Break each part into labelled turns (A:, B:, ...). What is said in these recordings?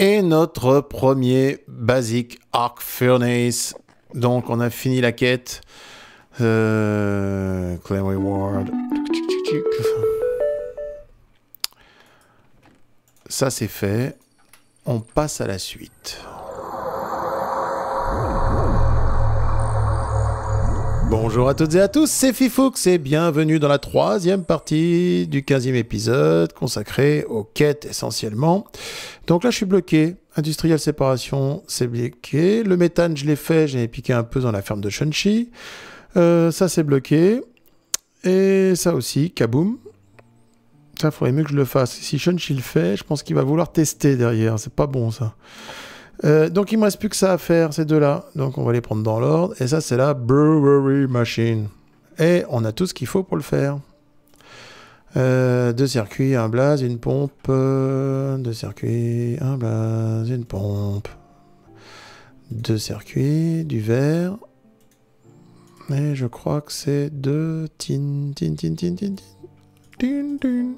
A: Et notre premier Basic Arc Furnace. Donc on a fini la quête. Euh, claim reward. Ça c'est fait. On passe à la suite. Bonjour à toutes et à tous, c'est Fifoux et bienvenue dans la troisième partie du 15e épisode consacré aux quêtes essentiellement. Donc là je suis bloqué, industriel séparation c'est bloqué, le méthane je l'ai fait, j'ai piqué un peu dans la ferme de Shunchi, euh, ça c'est bloqué, et ça aussi, kaboom. Ça faudrait mieux que je le fasse. Si Shunchi le fait, je pense qu'il va vouloir tester derrière, c'est pas bon ça. Euh, donc il me reste plus que ça à faire, ces deux-là. Donc on va les prendre dans l'ordre. Et ça, c'est la Brewery Machine. Et on a tout ce qu'il faut pour le faire. Euh, deux circuits, un blaze, une pompe. Euh, deux circuits, un blaze, une pompe. Deux circuits, du verre. Et je crois que c'est deux tin, tin, tin, tin, tin, tin, tin,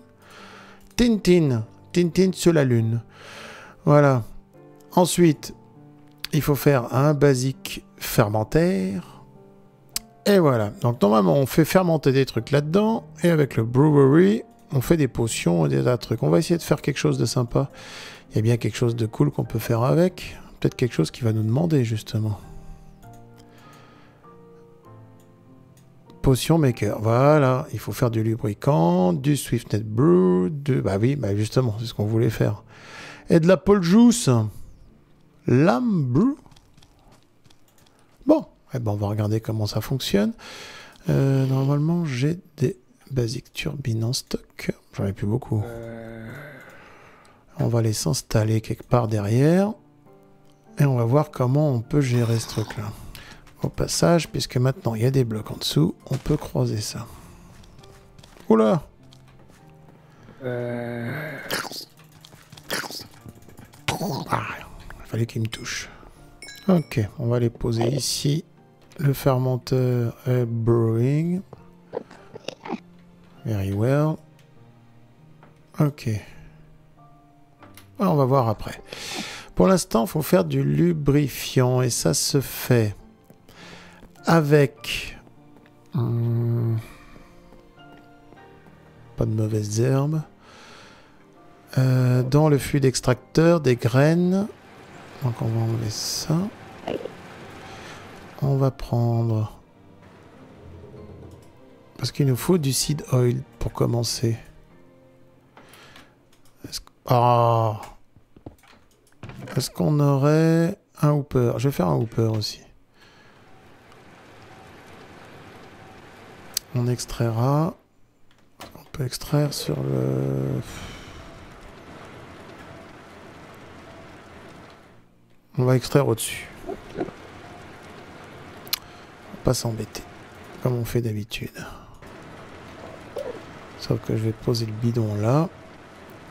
A: tin, tin, tin, tin sur la lune. Voilà. Ensuite, il faut faire un basique fermentaire. Et voilà. Donc normalement, on fait fermenter des trucs là-dedans. Et avec le brewery, on fait des potions et des tas de trucs. On va essayer de faire quelque chose de sympa. Il y a bien quelque chose de cool qu'on peut faire avec. Peut-être quelque chose qui va nous demander justement. Potion maker, voilà, il faut faire du lubrifiant, du Swiftnet Brew, de... Bah oui, bah justement, c'est ce qu'on voulait faire. Et de la pole juice. Lambre. Bon, eh ben on va regarder comment ça fonctionne. Euh, normalement, j'ai des basiques turbines en stock. J'en ai plus beaucoup. On va les s'installer quelque part derrière. Et on va voir comment on peut gérer ce truc-là. Au passage, puisque maintenant il y a des blocs en dessous, on peut croiser ça. Oula euh... ah, fallait qu'il me touche. Ok, on va les poser ici. Le fermenteur est brewing. Very well. Ok. On va voir après. Pour l'instant, il faut faire du lubrifiant et ça se fait avec... Hmm, pas de mauvaises herbes. Euh, dans le flux d'extracteur, des graines, donc on va enlever ça. On va prendre... Parce qu'il nous faut du seed oil pour commencer. Est-ce ah. Qu'on aurait un hooper? Je vais faire un hooper aussi. On extraira. On peut extraire sur le... On va extraire au-dessus. Pas s'embêter. Comme on fait d'habitude. Sauf que je vais poser le bidon là.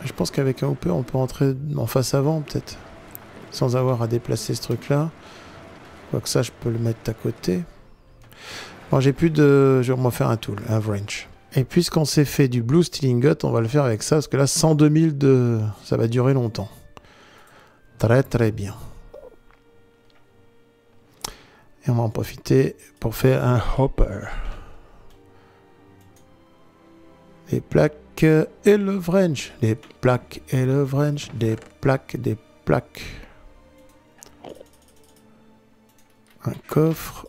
A: Je pense qu'avec un hooper, on peut entrer en face avant, peut-être. Sans avoir à déplacer ce truc-là. Quoique ça, je peux le mettre à côté. Bon, j'ai plus de... Je vais me faire un tool, un wrench. Et puisqu'on s'est fait du blue stealing on va le faire avec ça. Parce que là, 102 000 de... Ça va durer longtemps. Très très bien. On va en profiter pour faire un hopper. Les plaques et le wrench. Les plaques et le wrench. Des plaques, des plaques. Un coffre.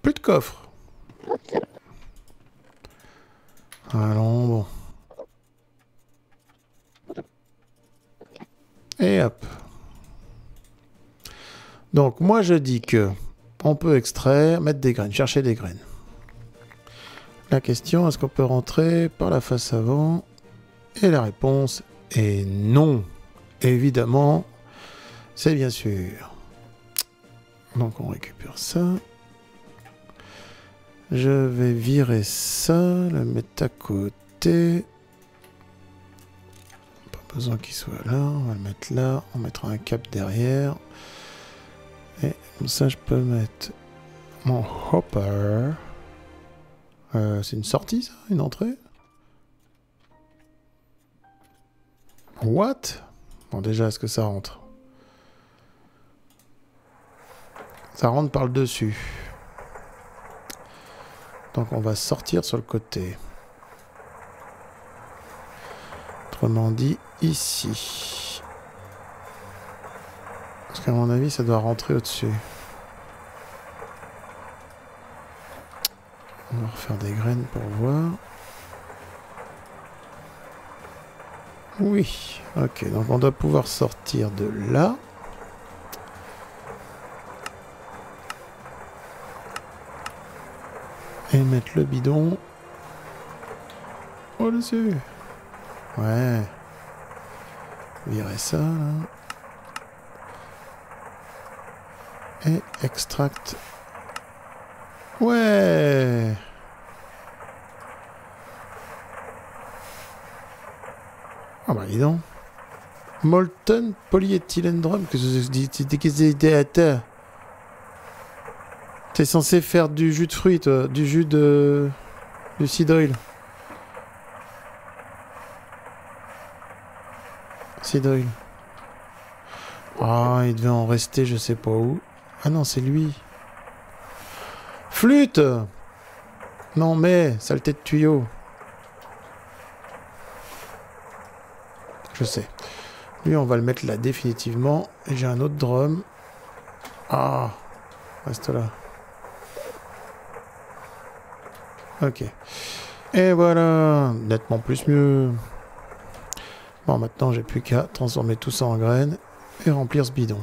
A: Plus de coffre. Allons, bon. Et hop. Donc moi je dis que on peut extraire, mettre des graines, chercher des graines. La question, est-ce qu'on peut rentrer par la face avant? Et la réponse est non. Évidemment, c'est bien sûr. Donc on récupère ça. Je vais virer ça, le mettre à côté. Pas besoin qu'il soit là, on va le mettre là, on mettra un cap derrière. Ça, je peux mettre mon hopper. Euh, c'est une sortie, ça Une entrée? What? Bon, déjà, est-ce que ça rentre? Ça rentre par le dessus. Donc on va sortir sur le côté. Autrement dit, ici. Parce qu'à mon avis, ça doit rentrer au-dessus. Refaire des graines pour voir. Oui, ok, donc on doit pouvoir sortir de là. Et mettre le bidon au-dessus. Ouais. Virer ça. Et extract. Ouais Ah bah dis donc. Molten polyethylene drum. Que c'est T'es censé faire du jus de fruits. Du jus de... Du. Seed oil. Ah, il devait en rester je sais pas où. Ah non, c'est lui. Flûte Non mais, saleté de tuyau. Je. Lui, on va le mettre là définitivement. J'ai un autre drum. Ah, reste là. Ok. Et voilà, nettement plus mieux. Bon, maintenant, j'ai plus qu'à transformer tout ça en graines et remplir ce bidon.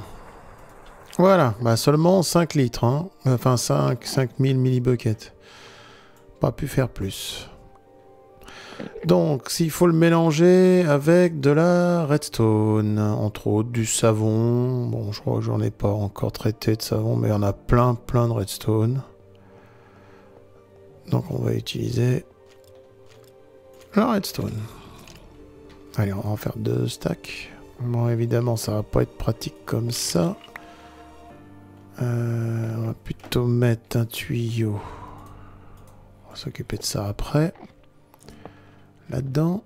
A: Voilà, bah seulement 5 litres, hein. enfin 5, 5000 millibuckets. Pas pu faire plus. Donc, s'il faut le mélanger avec de la redstone, entre autres du savon. Bon, je crois que j'en ai pas encore traité de savon, mais il y en a plein, plein de redstone. Donc, on va utiliser la redstone. Allez, on va en faire deux stacks. Bon, évidemment, ça va pas être pratique comme ça. Euh, on va plutôt mettre un tuyau. On va s'occuper de ça après là-dedans.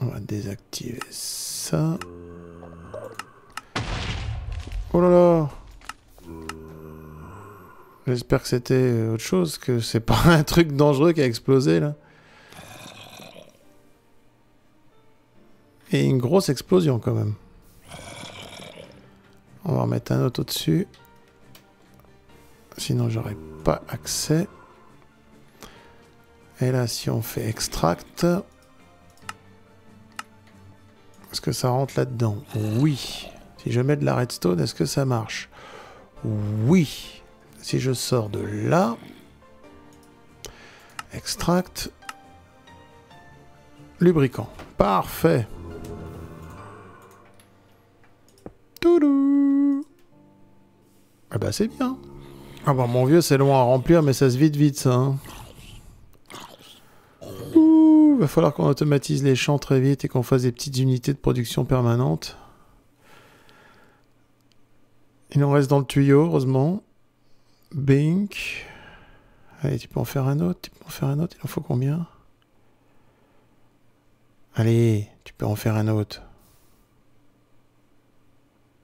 A: On va désactiver ça. Oh là là J'espère que c'était autre chose, que c'est pas un truc dangereux qui a explosé là. Et une grosse explosion quand même. On va en mettre un autre au-dessus. Sinon j'aurais pas accès. Et là si on fait extract... Est-ce que ça rentre là-dedans? Oui. Si je mets de la redstone, est-ce que ça marche? Oui. Si je sors de là, extract, lubrifiant. Parfait. Toudou. Ah bah c'est bien. Ah bah mon vieux, c'est loin à remplir, mais ça se vide vite ça. Hein va falloir qu'on automatise les champs très vite et qu'on fasse des petites unités de production permanentes. Il en reste dans le tuyau, heureusement. Bink. Allez, tu peux en faire un autre, tu peux en faire un autre. Il en faut combien? Allez, tu peux en faire un autre.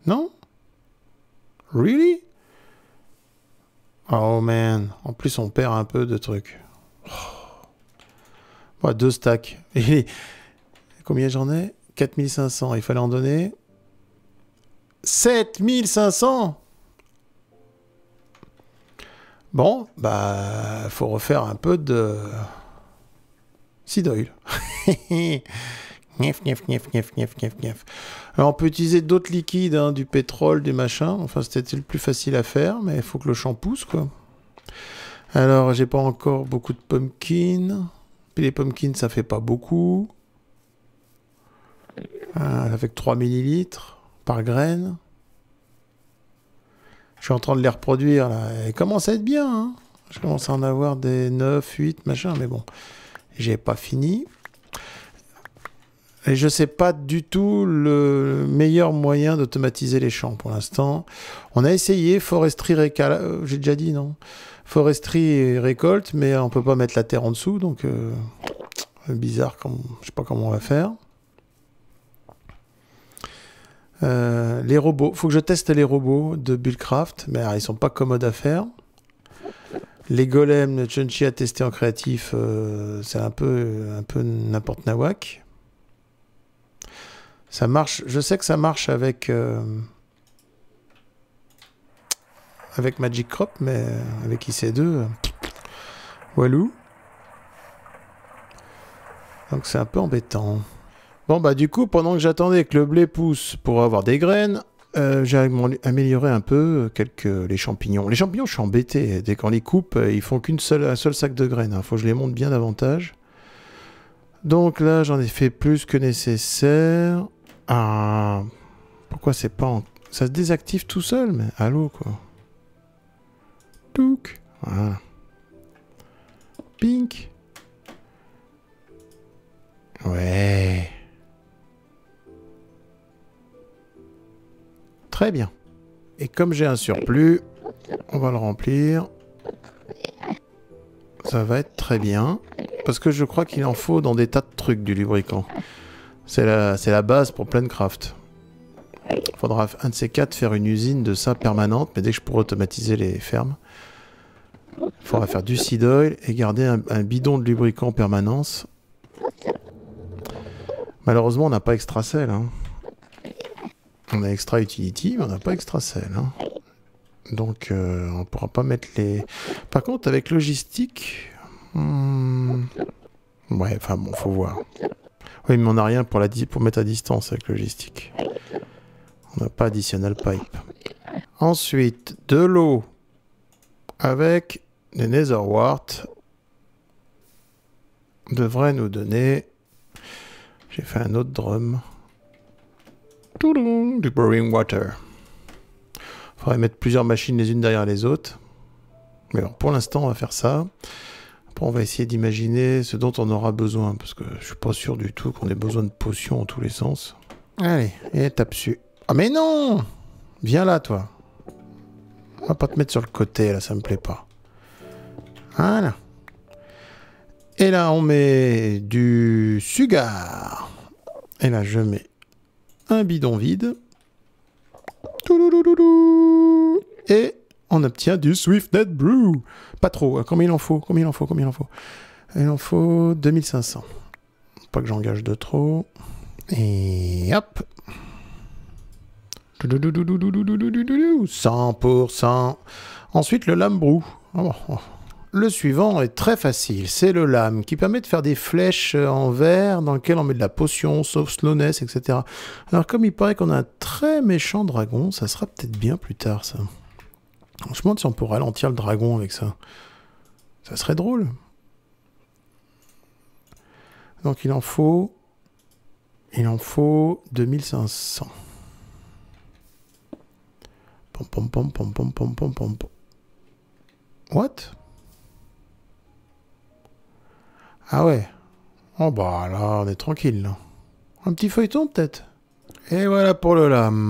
A: Non? Really? Oh man, en plus on perd un peu de trucs. Oh deux stacks. Combien j'en ai? 4500. Il fallait en donner 7500 Bon, bah, faut refaire un peu de seed oil. Alors, on peut utiliser d'autres liquides, hein, du pétrole, du machin. Enfin, c'était le plus facile à faire, mais il faut que le champ pousse, quoi. Alors, j'ai pas encore beaucoup de pumpkin. Puis les pumpkins, ça fait pas beaucoup. avec 3 millilitres par graine. Je suis en train de les reproduire là. Elles commencent à être bien. Hein. je commence à en avoir des 9, 8, machin, mais bon. J'ai pas fini. Et je sais pas du tout le meilleur moyen d'automatiser les champs pour l'instant. On a essayé foresterie récal... Euh, j'ai déjà dit non? Foresterie et récolte, mais on peut pas mettre la terre en dessous, donc euh, bizarre, comme, je sais pas comment on va faire. Euh, les robots, faut que je teste les robots de Buildcraft, mais alors, ils sont pas commodes à faire. Les golems, Chunchi a testé en créatif, euh, c'est un peu, un peu n'importe nawak. Ça marche, je sais que ça marche avec, avec Magic Crop, mais avec IC2, walou. Donc c'est un peu embêtant. Bon bah du coup, pendant que j'attendais que le blé pousse pour avoir des graines, euh, j'ai amélioré un peu les champignons. Les champignons, je suis embêté. Dès qu'on les coupe, ils font qu'une seule, un seul sac de graines. Il hein. faut que je les monte bien davantage. Donc là, j'en ai fait plus que nécessaire. Ah, pourquoi c'est pas en... Ça se désactive tout seul, mais allô quoi. Voilà. Pink. Ouais. Très bien. Et comme j'ai un surplus, on va le remplir. Ça va être très bien. Parce que je crois qu'il en faut dans des tas de trucs du lubrifiant. C'est la, la base pour plein craft. Il faudra un de ces quatre faire une usine de ça permanente, mais dès que je pourrai automatiser les fermes, il faudra faire du seed oil et garder un, bidon de lubrifiant en permanence. Malheureusement, on n'a pas extra sel. Hein. On a extra utility, mais on n'a pas extra sel. Hein. Donc, euh, on pourra pas mettre les... Par contre, avec logistique... Hmm, ouais, enfin bon, faut voir. Oui, mais on n'a rien pour, la pour mettre à distance avec logistique. On n'a pas additional pipe. Ensuite, de l'eau avec les netherwart devrait nous donner... J'ai fait un autre drum. Du brewing water. Faudrait mettre plusieurs machines les unes derrière les autres. Mais pour l'instant, on va faire ça. Après, on va essayer d'imaginer ce dont on aura besoin, parce que je suis pas sûr du tout qu'on ait besoin de potions en tous les sens. Allez, et tape dessus. Ah mais non Viens là, toi. On va pas te mettre sur le côté, là, ça me plaît pas. Voilà. Et là, on met du sugar. Et là, je mets un bidon vide. Et on obtient du Swiftnet Brew. Pas trop. Hein. Combien il en faut Combien il en faut Combien il en faut Il en faut 2500. Pas que j'engage de trop. Et hop 100%. Ensuite, le. Oh, oh. Le suivant est très facile, c'est le lame, qui permet de faire des flèches en verre dans lequel on met de la potion, sauf slowness, etc. Alors comme il paraît qu'on a un très méchant dragon, ça sera peut-être bien plus tard ça. Je me demande si on peut ralentir le dragon avec ça. Ça serait drôle. Donc il en faut... Il en faut 2500. Pom pom pom pom pom pom pom pom. What? Ah ouais. Oh bah là, on est tranquille. Un petit feuilleton peut-être? Et voilà pour le lame.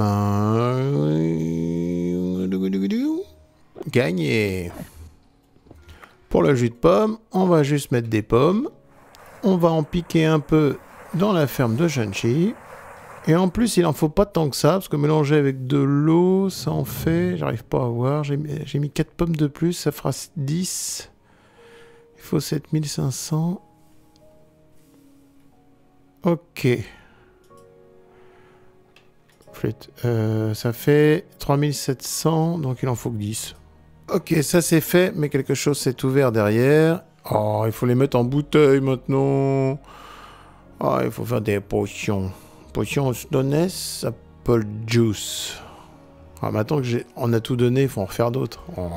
A: Gagné. Pour le jus de pomme, on va juste mettre des pommes. On va en piquer un peu dans la ferme de Shanchi. Et en plus, il en faut pas tant que ça, parce que mélanger avec de l'eau, ça en fait... J'arrive pas à voir. J'ai mis 4 pommes de plus, ça fera 10. Il faut 7500. Ok. Euh, ça fait 3700, donc il en faut que 10. Ok, ça c'est fait, mais quelque chose s'est ouvert derrière. Oh, il faut les mettre en bouteille maintenant. Oh, il faut faire des potions. Potions Stoness, Apple Juice. Ah, maintenant que j'ai, on a tout donné, il faut en refaire d'autres. Oh.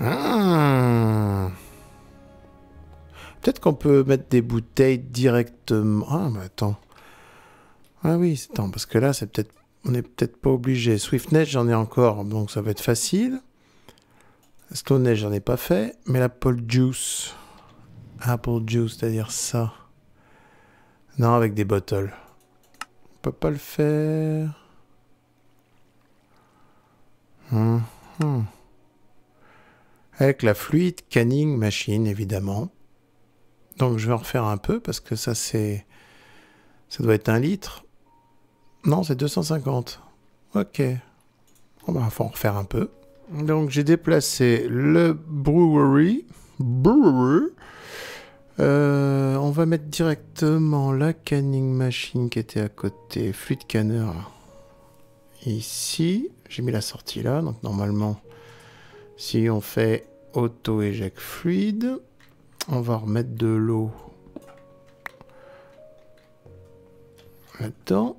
A: Ah. Peut-être qu'on peut mettre des bouteilles directement. Ah, mais attends. Ah oui, attends, parce que là, c'est peut-être. On n'est peut-être pas obligé. Swiftnet, j'en ai encore, donc ça va être facile. Stonehenge, j'en ai pas fait. Mais l'Apple Juice. Apple Juice, c'est-à-dire ça. Non, avec des bottles. On peut pas le faire. Hum. Avec la fluide canning machine, évidemment. Donc je vais en refaire un peu parce que ça c'est... Ça doit être un litre. Non, c'est 250. Ok. On va en refaire un peu. Donc j'ai déplacé le brewery. Brewery. Euh, on va mettre directement la canning machine qui était à côté, fluide canneur. Ici, j'ai mis la sortie là, donc normalement, si on fait auto éject fluide, on va remettre de l'eau là-dedans.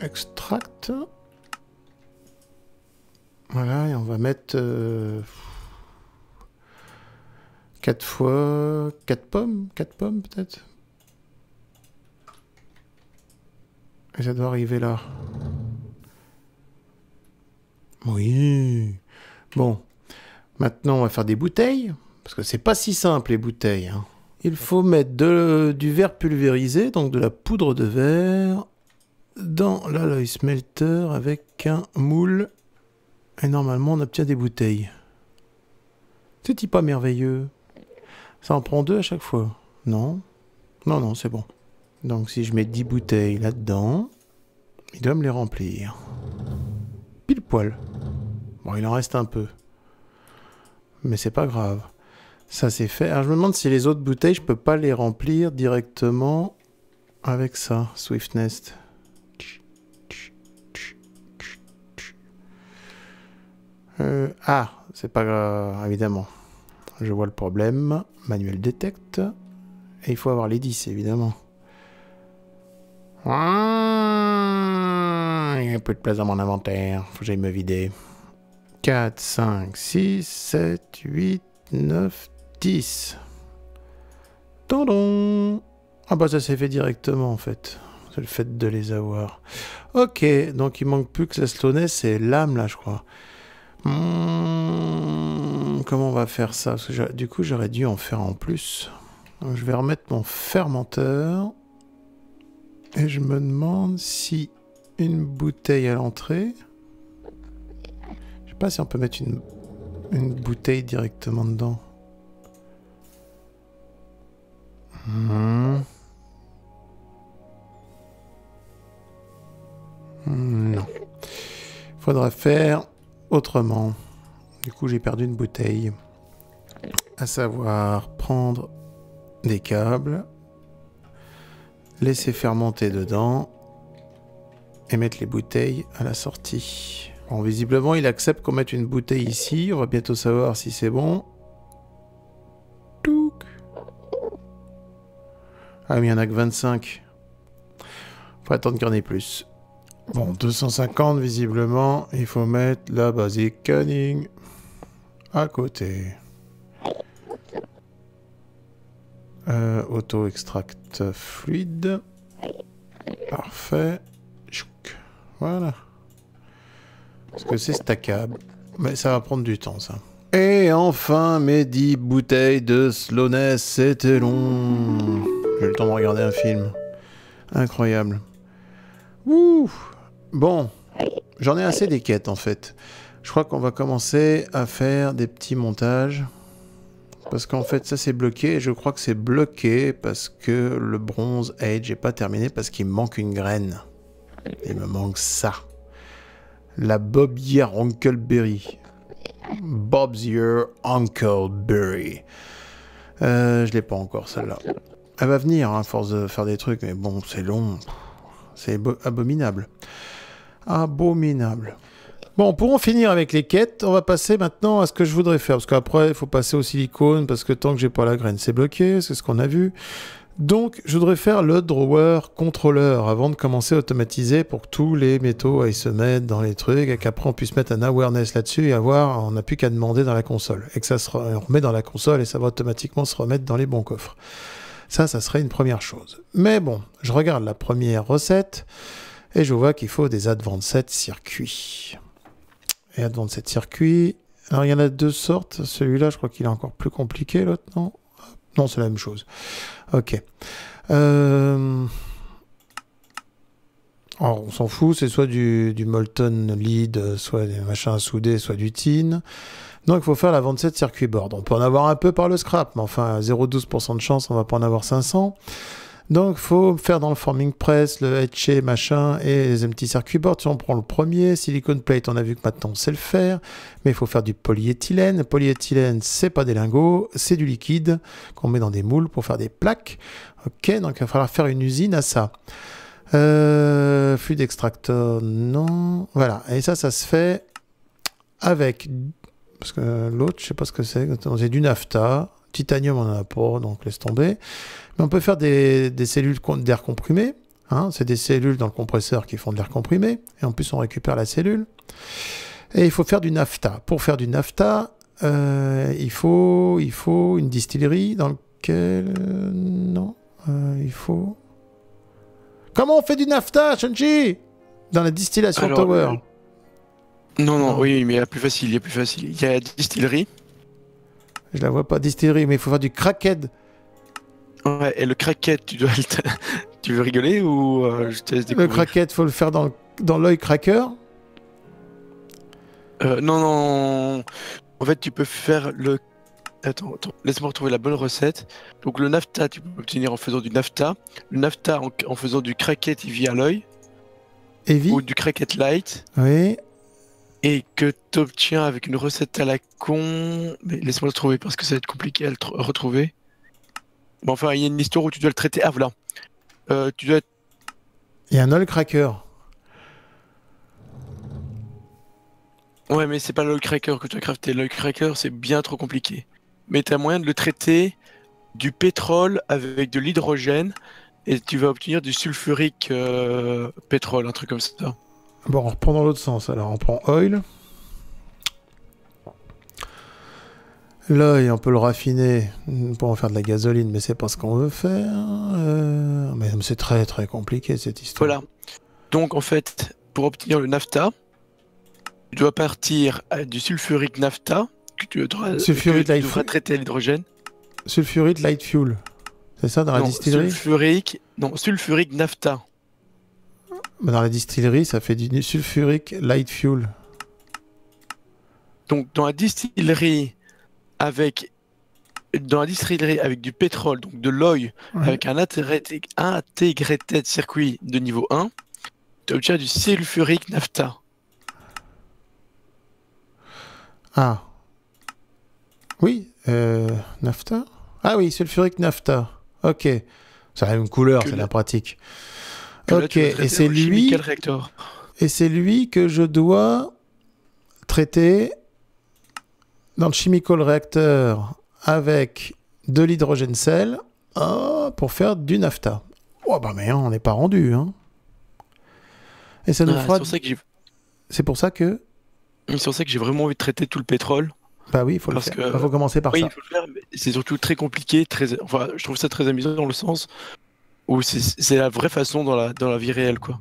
A: Extract. Voilà, et on va mettre 4 euh, fois 4 pommes, 4 pommes peut-être. Et ça doit arriver là. Oui. Bon. Maintenant, on va faire des bouteilles. Parce que c'est pas si simple, les bouteilles. Hein. Il faut mettre du verre pulvérisé, donc de la poudre de verre, dans l'alloy smelter avec un moule. Et normalement, on obtient des bouteilles. C'est pas merveilleux. Ça en prend deux à chaque fois. Non Non, non, c'est bon. Donc si je mets 10 bouteilles là-dedans, il doit me les remplir. Pile poil. Bon, il en reste un peu. Mais c'est pas grave. Ça c'est fait. Alors je me demande si les autres bouteilles, je peux pas les remplir directement avec ça, Swiftnest. Euh, ah, c'est pas grave, évidemment. Je vois le problème. Manuel détecte. Et il faut avoir les 10, évidemment. Ah, il y a peu de place dans mon inventaire. Faut que j'aille me vider. 4, 5, 6, 7, 8, 9, 10. Tadon Ah bah ça s'est fait directement en fait. C'est le fait de les avoir. Ok, donc il manque plus que la slowness et l'âme là je crois. Hmm, comment on va faire ça? Du coup j'aurais dû en faire en plus. je vais remettre mon fermenteur. Et je me demande si une bouteille à l'entrée... Sais pas si on peut mettre une, une bouteille directement dedans. Hmm. Non. Faudra faire autrement. Du coup, j'ai perdu une bouteille. À savoir prendre des câbles, laisser fermenter dedans et mettre les bouteilles à la sortie. Bon, visiblement, il accepte qu'on mette une bouteille ici. On va bientôt savoir si c'est bon. Ah, mais il n'y en a que 25. Faut attendre qu'il y en ait plus. Bon, 250 visiblement. Il faut mettre la basic canning à côté. Euh, auto-extract fluide. Parfait. Voilà. Parce que c'est stackable. Mais ça va prendre du temps, ça. Et enfin, mes 10 bouteilles de slowness. C'était long. J'ai le temps de regarder un film. Incroyable. Ouh Bon. J'en ai assez des quêtes, en fait. Je crois qu'on va commencer à faire des petits montages. Parce qu'en fait, ça c'est bloqué. Et je crois que c'est bloqué parce que le bronze age n'est pas terminé parce qu'il manque une graine. Il me manque ça. La Bob Year Uncleberry. Bob's Year Uncleberry. Euh, je l'ai pas encore celle-là. Elle va venir hein, à force de faire des trucs, mais bon, c'est long. C'est abominable. Abominable. Bon, pour en finir avec les quêtes, on va passer maintenant à ce que je voudrais faire. Parce qu'après, il faut passer au silicone, parce que tant que j'ai pas la graine, c'est bloqué, c'est ce qu'on a vu. Donc, je voudrais faire le drawer contrôleur avant de commencer à automatiser pour que tous les métaux aillent se mettre dans les trucs et qu'après on puisse mettre un awareness là-dessus et avoir, on n'a plus qu'à demander dans la console. Et que ça se remet dans la console et ça va automatiquement se remettre dans les bons coffres. Ça, ça serait une première chose. Mais bon, je regarde la première recette et je vois qu'il faut des Advanced circuits et Advanced circuit. Alors il y en a deux sortes. Celui-là, je crois qu'il est encore plus compliqué. L'autre, non? Non, c'est la même chose. Ok. Euh, alors, on s'en fout, c'est soit du, molten lead, soit des machins à soit du tin. Donc il faut faire la 27 circuit board. On peut en avoir un peu par le scrap, mais enfin 0,12% de chance, on va pas en avoir 500. Donc, faut faire dans le forming press, le etcher, machin, et les petits circuit boards. Si on prend le premier, silicone plate, on a vu que maintenant on sait le faire, mais il faut faire du polyéthylène. polyéthylène, c'est pas des lingots, c'est du liquide qu'on met dans des moules pour faire des plaques. Ok, donc il va falloir faire une usine à ça. Euh, flux d'extracteur, non. Voilà, et ça, ça se fait avec. Parce que l'autre, je sais pas ce que c'est. C'est du nafta. Titanium, on en a pas, donc laisse tomber. Mais on peut faire des, cellules d'air comprimé. Hein. c'est des cellules dans le compresseur qui font de l'air comprimé. Et en plus, on récupère la cellule. Et il faut faire du nafta. Pour faire du nafta, euh, il, faut, il faut une distillerie dans laquelle... non, euh, il faut... Comment on fait du nafta, Shunji? Dans la distillation tower. Euh,
B: non, non, oui, mais il y a plus facile, il y a plus facile. Il y a la distillerie.
A: Je la vois pas, distillerie, mais il faut faire du crackhead.
B: Ouais, et le craquette, tu dois tu veux rigoler ou euh, je te laisse
A: découvrir Le craquette, faut le faire dans, dans l'œil cracker
B: euh, Non, non. En fait, tu peux faire le. Attends, attends. laisse-moi retrouver la bonne recette. Donc, le nafta, tu peux obtenir en faisant du nafta. Le nafta, en, faisant du craquette, il vient à l'œil. Ou du craquette light.
A: Oui.
B: Et que tu obtiens avec une recette à la con. Mais laisse-moi le trouver parce que ça va être compliqué à le retrouver. Bon, enfin, il y a une histoire où tu dois le traiter. Ah, voilà. Euh, tu dois.
A: Il y a un oil cracker.
B: Ouais, mais c'est pas l'oil cracker que tu as crafté. L'oil cracker, c'est bien trop compliqué. Mais tu as moyen de le traiter du pétrole avec de l'hydrogène et tu vas obtenir du sulfurique euh, pétrole, un truc comme ça.
A: Bon, on reprend dans l'autre sens. Alors, on prend oil. L'œil, on peut le raffiner pour en faire de la gasoline, mais c'est pas ce qu'on veut faire. Euh, mais c'est très très compliqué cette histoire.
B: Voilà. Donc en fait, pour obtenir le nafta, tu dois partir du sulfurique nafta que tu devras, sulfurite traiter à l'hydrogène.
A: Sulfurite light fuel. C'est ça dans la distillerie?
B: Sulfurique, non, sulfurique nafta.
A: Dans la distillerie, ça fait du sulfurique light fuel.
B: Donc dans la distillerie, avec dans la distillerie avec du pétrole, donc de l'oil, avec un intégrated circuit de niveau 1, tu obtiens du sulfurique nafta.
A: Ah. Oui, euh, nafta Ah oui, sulfurique nafta. Ok. Ça a une couleur, c'est la pratique. ok, et c'est lui. Et c'est lui que je dois traiter dans le chemical reactor avec de l'hydrogène sel oh, pour faire du nafta. Oh bah mais on n'est pas rendu. Hein. Et ça nous fera... C'est pour ça que...
B: C'est pour ça que j'ai vraiment envie de traiter tout le pétrole.
A: Bah oui, il faut le faire. Il faut commencer par
B: oui,
A: ça.
B: Il faut le faire, mais c'est surtout très compliqué. Très... Enfin, je trouve ça très amusant dans le sens où c'est la vraie façon dans la, dans la vie réelle, quoi.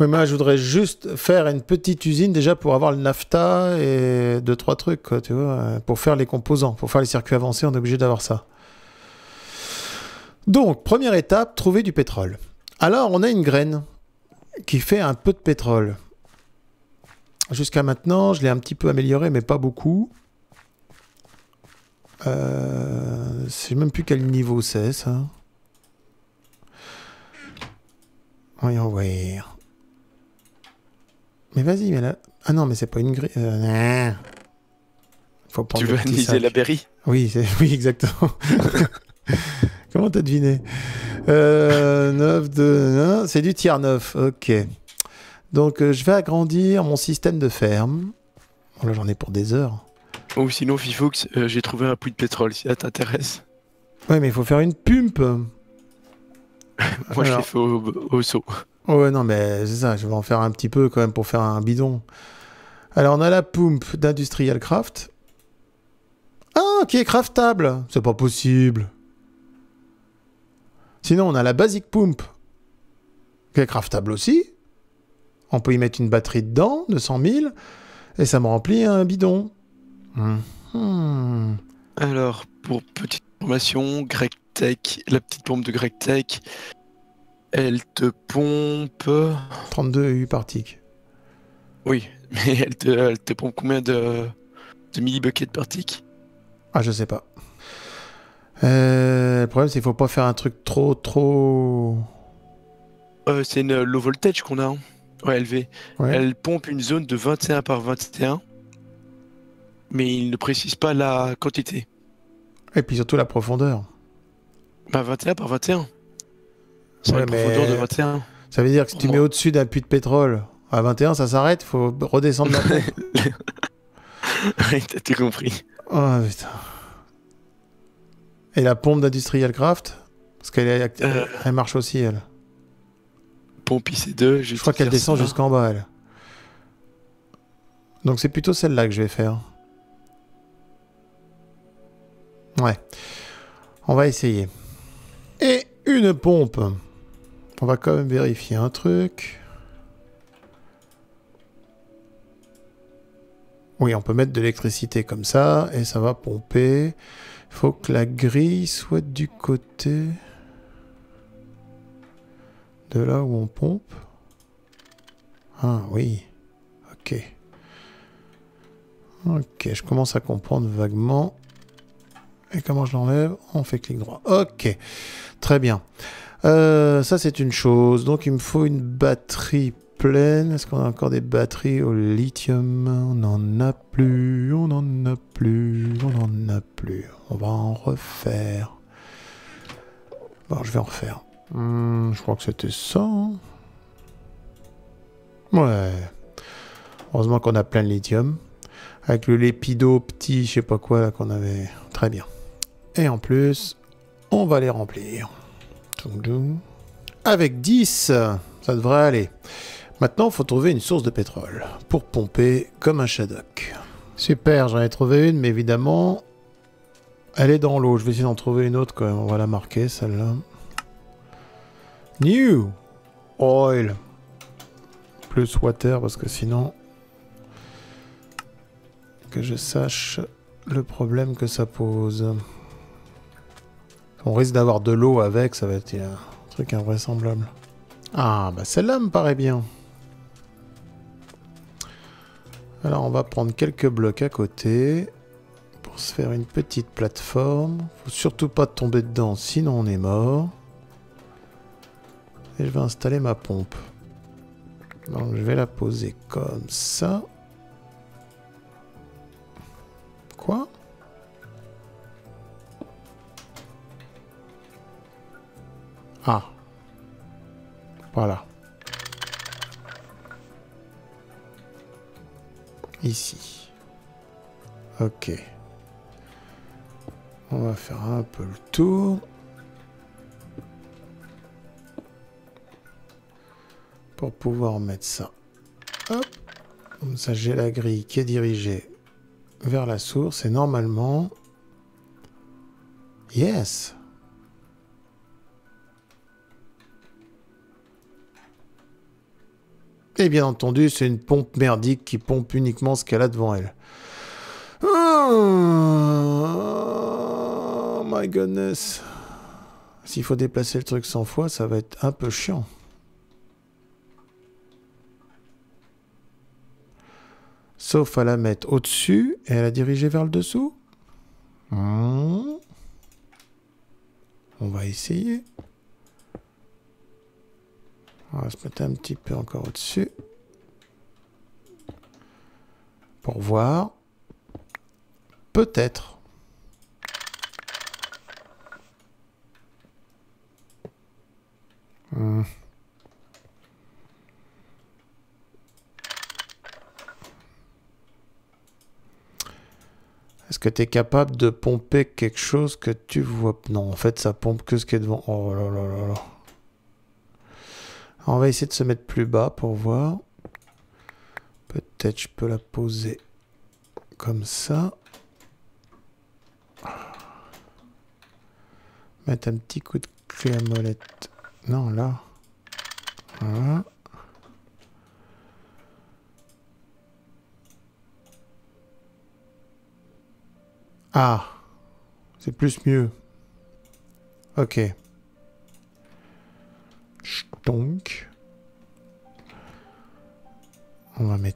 A: Oui, moi, je voudrais juste faire une petite usine déjà pour avoir le nafta et deux, trois trucs, quoi, tu vois, pour faire les composants. Pour faire les circuits avancés, on est obligé d'avoir ça. Donc, première étape, trouver du pétrole. Alors, on a une graine qui fait un peu de pétrole. Jusqu'à maintenant, je l'ai un petit peu amélioré, mais pas beaucoup. Euh, je sais même plus quel niveau c'est, ça. Voyons voir. Mais vas-y, mais là. Ah non, mais c'est pas une grille. Euh,
B: Faut tu veux analyser la berry?
A: Oui, oui, exactement. Comment t'as deviné? Euh, 9 de. C'est du tiers 9, ok. Donc euh, je vais agrandir mon système de ferme. là j'en ai pour des heures.
B: Ou sinon, Fifox, euh, j'ai trouvé un puits de pétrole si ça t'intéresse.
A: Ouais, mais il faut faire une pumpe.
B: Moi, je l'ai fait au, au seau.
A: Ouais, non, mais c'est ça, je vais en faire un petit peu quand même pour faire un bidon. Alors, on a la pump d'Industrial Craft. Ah, qui est craftable C'est pas possible. Sinon, on a la Basic Pump, qui est craftable aussi. On peut y mettre une batterie dedans de 100 000, et ça me remplit un bidon.
B: Hmm. Alors, pour petite information, Greg Tech, la petite pompe de Greg Tech, elle te pompe.
A: 32 EU par tick.
B: Oui, mais elle te, pompe combien de, de millibuckets par tick
A: Ah, je sais pas. Euh, le problème, c'est qu'il faut pas faire un truc trop, trop...
B: Euh, c'est une low voltage qu'on a. hein. Ouais, LV.
A: Ouais.
B: Elle pompe une zone de 21 par 21. Mais il ne précise pas la quantité.
A: Et puis surtout la profondeur.
B: Bah 21 par 21.
A: Ouais,
B: de 21.
A: Ça veut dire que si tu
B: Oh.
A: mets au-dessus d'un puits de pétrole à 21, ça s'arrête, faut redescendre la.
B: Ouais, T'as tout compris.
A: Oh putain. Et la pompe d'Industrial Craft Parce qu'elle est-
B: Euh.
A: elle marche aussi, elle.
B: Pompe IC2.
A: Je crois qu'elle descend jusqu'en bas, elle. Donc c'est plutôt celle-là que je vais faire. Ouais. On va essayer. Et une pompe. On va quand même vérifier un truc. Oui, on peut mettre de l'électricité comme ça et ça va pomper. Il faut que la grille soit du côté de là où on pompe. Ah oui. Ok. Ok, je commence à comprendre vaguement. Et comment je l'enlève? On fait clic droit. Ok. Très bien. Euh, ça, c'est une chose. Donc, il me faut une batterie pleine. Est-ce qu'on a encore des batteries au lithium? On n'en a plus. On n'en a plus. On n'en a plus. On va en refaire. Bon, je vais en refaire. Hmm, je crois que c'était ça. hein. Ouais. Heureusement qu'on a plein de lithium. Avec le lépido petit, je sais pas quoi, qu'on avait. Très bien. Et en plus, on va les remplir. Avec 10, ça devrait aller. Maintenant, il faut trouver une source de pétrole pour pomper comme un Shadok. Super, j'en ai trouvé une, mais évidemment, elle est dans l'eau. Je vais essayer d'en trouver une autre quand même. On va la marquer, celle-là. New oil. Plus water, parce que sinon, que je sache le problème que ça pose. On risque d'avoir de l'eau avec, ça va être un truc invraisemblable. Ah, bah celle-là me paraît bien. Alors on va prendre quelques blocs à côté pour se faire une petite plateforme. Faut surtout pas tomber dedans, sinon on est mort. Et je vais installer ma pompe. Donc je vais la poser comme ça. Quoi? Ah. Voilà. Ici. Ok. On va faire un peu le tour. Pour pouvoir mettre ça. Hop. Comme ça, j'ai la grille qui est dirigée vers la source et normalement... Yes Et bien entendu, c'est une pompe merdique qui pompe uniquement ce qu'elle a devant elle. Oh my goodness. S'il faut déplacer le truc 100 fois, ça va être un peu chiant. Sauf à la mettre au-dessus et à la diriger vers le dessous. Hmm. On va essayer. On va se mettre un petit peu encore au-dessus. Pour voir. Peut-être. Hmm. Est-ce que tu es capable de pomper quelque chose que tu vois Non, en fait, ça pompe que ce qui est devant. Oh là là là là. On va essayer de se mettre plus bas pour voir. Peut-être je peux la poser comme ça. Mettre un petit coup de clé à molette. Non, là. Voilà. Ah, c'est plus mieux. Ok.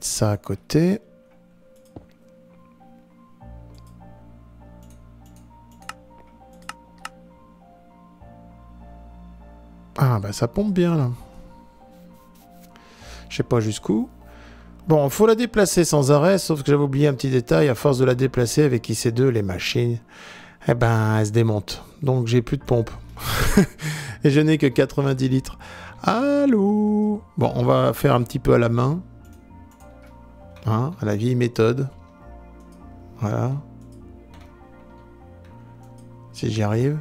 A: Ça à côté. Ah bah ça pompe bien là. Je sais pas jusqu'où. Bon, faut la déplacer sans arrêt, sauf que j'avais oublié un petit détail, à force de la déplacer avec IC2, les machines, eh ben, elles se démontent. Donc j'ai plus de pompe. Et je n'ai que 90 litres. Allô? Bon, on va faire un petit peu à la main. Hein, à la vieille méthode. Voilà. Si j'y arrive.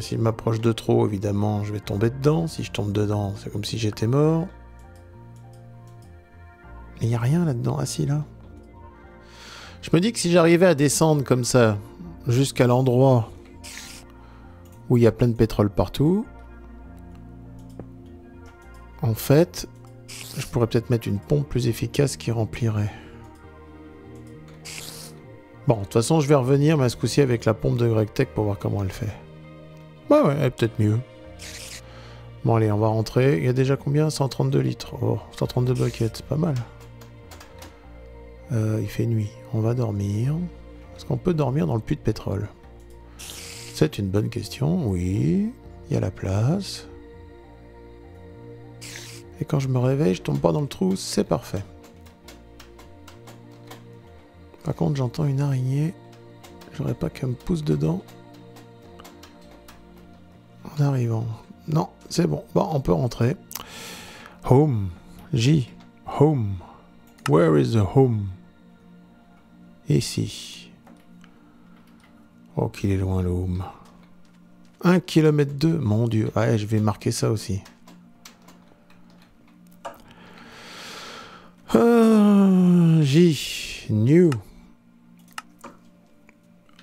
A: S'il m'approche de trop, évidemment, je vais tomber dedans. Si je tombe dedans, c'est comme si j'étais mort. Mais il n'y a rien là-dedans. Ah là. Je me dis que si j'arrivais à descendre comme ça, jusqu'à l'endroit où il y a plein de pétrole partout, en fait, je pourrais peut-être mettre une pompe plus efficace qui remplirait. Bon, de toute façon, je vais revenir, mais ce coup-ci avec la pompe de Greg Tech pour voir comment elle fait. Bah ouais, elle est peut-être mieux. Bon, allez, on va rentrer. Il y a déjà combien? 132 litres. Oh, 132 buckets, pas mal. Euh, il fait nuit. On va dormir. Est-ce qu'on peut dormir dans le puits de pétrole? C'est une bonne question, oui. Il y a la place. Et quand je me réveille, je tombe pas dans le trou, c'est parfait. Par contre, j'entends une araignée. J'aurais pas qu'elle me pousse dedans. En arrivant. Non, c'est bon. Bon, on peut rentrer. Home. J. Home. Where is the home? Ici. Oh, qu'il est loin, l'home. 1 km 2, mon dieu. Ouais, je vais marquer ça aussi. J. New.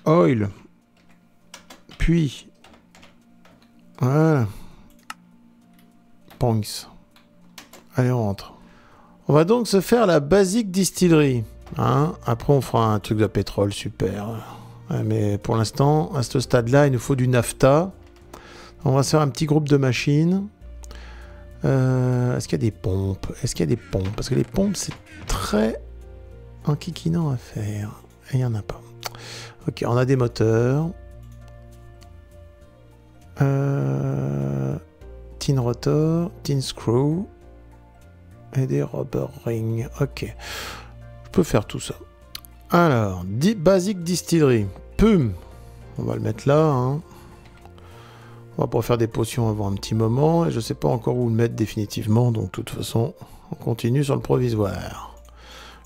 A: Oil. Puis. Voilà. Pongs. Allez, on rentre. On va donc se faire la basique distillerie. Hein Après, on fera un truc de pétrole, super. mais pour l'instant, à ce stade-là, il nous faut du nafta. On va se faire un petit groupe de machines. Euh, est-ce qu'il y a des pompes? Est-ce qu'il y a des pompes? Parce que les pompes, c'est très enquiquinant à faire. Et il n'y en a pas. Ok, on a des moteurs. Euh, tin rotor, tin screw et des rubber rings. Ok, je peux faire tout ça. Alors, di basic distillery. Pum, on va le mettre là. Hein. On va pas faire des potions avant un petit moment et je sais pas encore où le mettre définitivement. Donc, de toute façon, on continue sur le provisoire.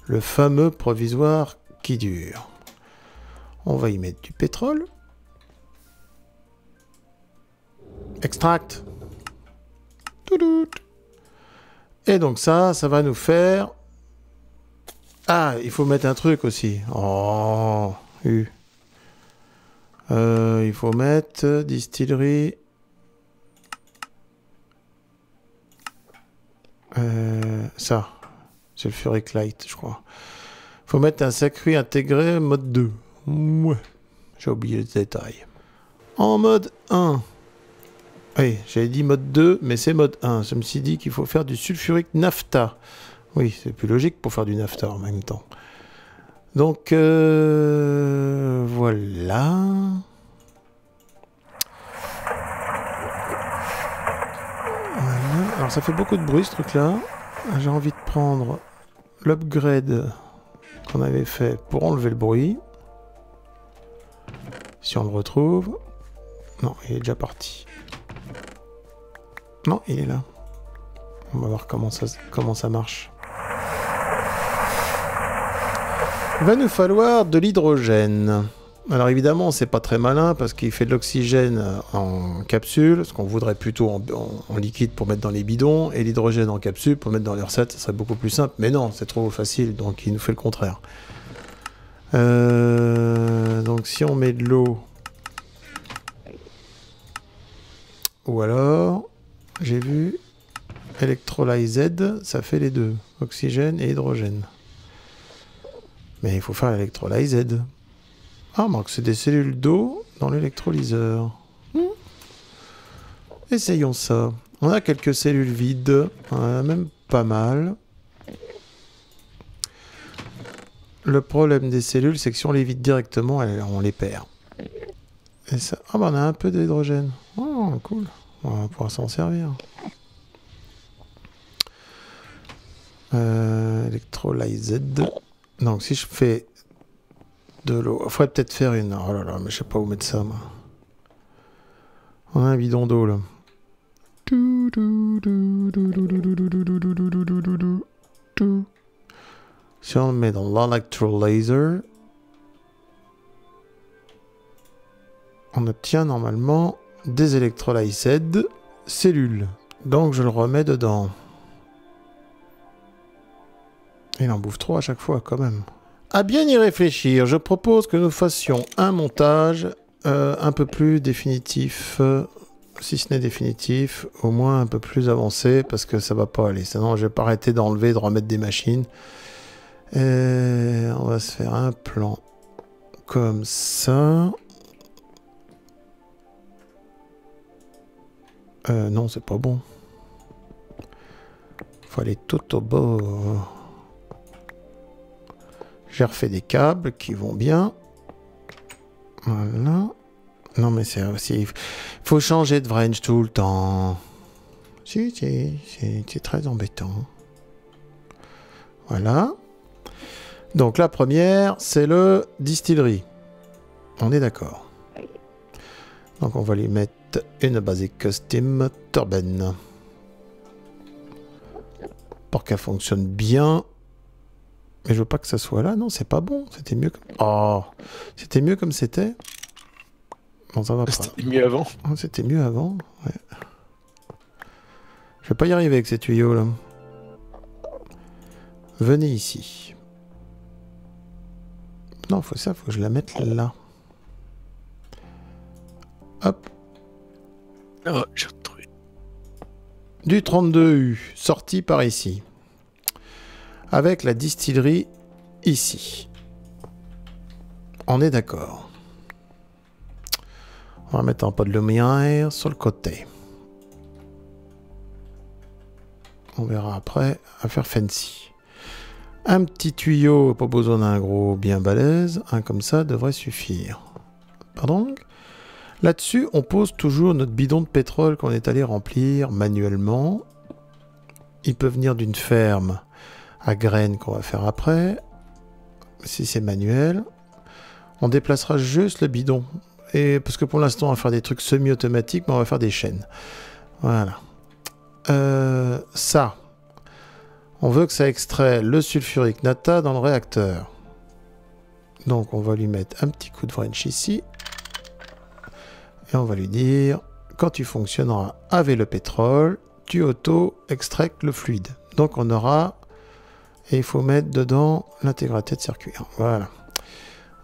A: Le fameux provisoire qui dure. On va y mettre du pétrole. Extract. Et donc ça, ça va nous faire... Ah, il faut mettre un truc aussi. Oh, U. Euh, il faut mettre distillerie. Euh, ça. Sulfuric Light, je crois. Il faut mettre un circuit intégré mode 2. Ouais. J'ai oublié le détail. En mode 1. Oui, j'avais dit mode 2, mais c'est mode 1. Je me suis dit qu'il faut faire du sulfurique nafta. Oui, c'est plus logique pour faire du nafta en même temps. Donc, euh, voilà. Alors, ça fait beaucoup de bruit ce truc-là. J'ai envie de prendre l'upgrade qu'on avait fait pour enlever le bruit. Si on le retrouve. Non, il est déjà parti. Non, il est là. On va voir comment ça, comment ça marche. Il va nous falloir de l'hydrogène. Alors évidemment, c'est pas très malin parce qu'il fait de l'oxygène en capsule, ce qu'on voudrait plutôt en, liquide pour mettre dans les bidons, et l'hydrogène en capsule pour mettre dans les recettes, ça serait beaucoup plus simple. Mais non, c'est trop facile, donc il nous fait le contraire. Euh, donc si on met de l'eau, ou alors j'ai vu électrolyse, ça fait les deux, oxygène et hydrogène. Mais il faut faire l'électrolyse. Ah, que c'est des cellules d'eau dans l'électrolyseur. Hmm. Essayons ça. On a quelques cellules vides, même pas mal. Le problème des cellules, c'est que si on les vide directement, on les perd. Et ça... Ah bah on a un peu d'hydrogène. Oh, cool. On va pouvoir s'en servir. Euh, électrolyzed. Donc si je fais de l'eau... Il faudrait peut-être faire une... Oh là là, mais je sais pas où mettre ça, moi. On a un bidon d'eau, là. Si on le met dans l'électrolyzer, on obtient normalement des électrolysed cellules. Donc je le remets dedans. Il en bouffe trop à chaque fois quand même. À bien y réfléchir, je propose que nous fassions un montage euh, un peu plus définitif, euh, si ce n'est définitif, au moins un peu plus avancé, parce que ça va pas aller. Sinon, je vais pas arrêter d'enlever, de remettre des machines. Et on va se faire un plan comme ça. Euh, non, c'est pas bon. Faut aller tout au bord. J'ai refait des câbles qui vont bien. Voilà. Non, mais c'est aussi... Faut changer de range tout le temps. Si, si, c'est très embêtant. Voilà. Donc la première, c'est le distillerie. On est d'accord. Donc on va lui mettre une basic custom turbine. Pour qu'elle fonctionne bien. Mais je veux pas que ça soit là. Non, c'est pas bon. C'était mieux comme... Oh C'était mieux comme c'était. Bon, ça va pas.
B: C'était mieux avant.
A: Oh, c'était mieux avant. Ouais. Je vais pas y arriver avec ces tuyaux là. Venez ici. Non, faut ça, faut que je la mette là. Hop.
B: Oh, j'ai retrouvé.
A: Du 32U, sorti par ici. Avec la distillerie ici. On est d'accord. On va mettre un peu de lumière sur le côté. On verra après à faire fancy. Un petit tuyau, pas besoin d'un gros bien balèze. Un comme ça devrait suffire. Pardon? Là-dessus, on pose toujours notre bidon de pétrole qu'on est allé remplir manuellement. Il peut venir d'une ferme à graines qu'on va faire après. Si c'est manuel, on déplacera juste le bidon. Et parce que pour l'instant, on va faire des trucs semi-automatiques, mais on va faire des chaînes. Voilà. Euh, ça, on veut que ça extrait le sulfurique nata dans le réacteur. Donc on va lui mettre un petit coup de wrench ici. Et on va lui dire, quand tu fonctionneras avec le pétrole, tu auto-extractes le fluide. Donc on aura, et il faut mettre dedans l'intégralité de circuit. Voilà.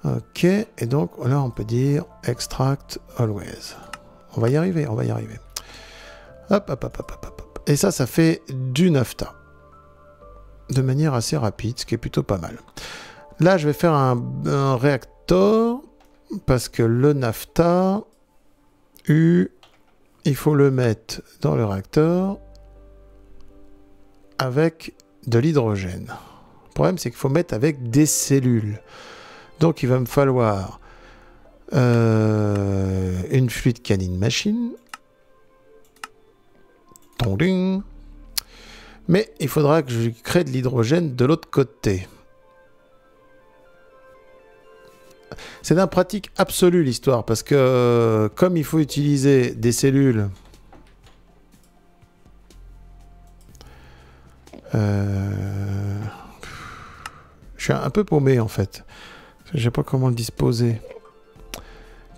A: Ok, et donc là on peut dire extract always. On va y arriver, on va y arriver. Hop, hop, hop, hop, hop, hop. Et ça, ça fait du nafta. De manière assez rapide, ce qui est plutôt pas mal. Là, je vais faire un, un réacteur parce que le nafta, U, il faut le mettre dans le réacteur avec de l'hydrogène. Le problème, c'est qu'il faut mettre avec des cellules. Donc, il va me falloir euh, une fluide canine machine. Tonding. Mais il faudra que je crée de l'hydrogène de l'autre côté. C'est d'un pratique absolu l'histoire, parce que euh, comme il faut utiliser des cellules... Euh, je suis un peu paumé en fait. Je sais pas comment le disposer.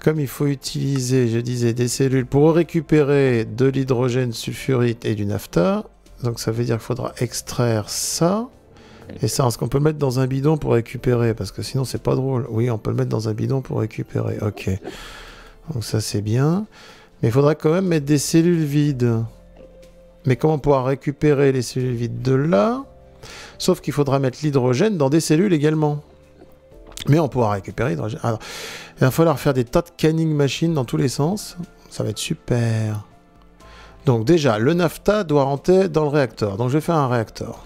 A: Comme il faut utiliser, je disais, des cellules pour récupérer de l'hydrogène sulfurite et du nafta, donc ça veut dire qu'il faudra extraire ça. Et ça, est-ce qu'on peut le mettre dans un bidon pour récupérer? Parce que sinon, c'est pas drôle. Oui, on peut le mettre dans un bidon pour récupérer. Ok. Donc ça, c'est bien. Mais il faudra quand même mettre des cellules vides. Mais comment pouvoir récupérer les cellules vides de là? Sauf qu'il faudra mettre l'hydrogène dans des cellules également. Mais on pourra récupérer l'hydrogène. Il va falloir faire des tas de canning machines dans tous les sens. Ça va être super. Donc déjà, le nafta doit rentrer dans le réacteur. Donc je vais faire un réacteur.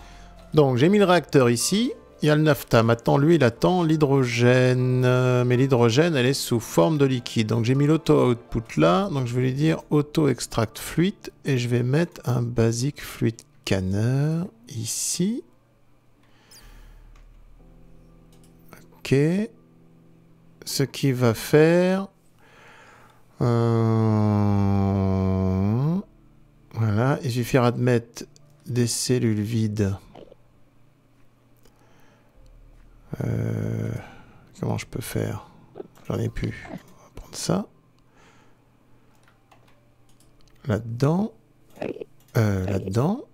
A: Donc j'ai mis le réacteur ici. Il y a le nafta. Maintenant, lui, il attend l'hydrogène. Euh, mais l'hydrogène, elle est sous forme de liquide. Donc, j'ai mis l'auto-output là. Donc, je vais lui dire auto-extract fluide. Et je vais mettre un basic fluid canner ici. Ok. Ce qui va faire... Euh, voilà. Il suffira de mettre des cellules vides. Euh, comment je peux faire? J'en ai plus. On va prendre ça. Là-dedans. Euh, Là-dedans.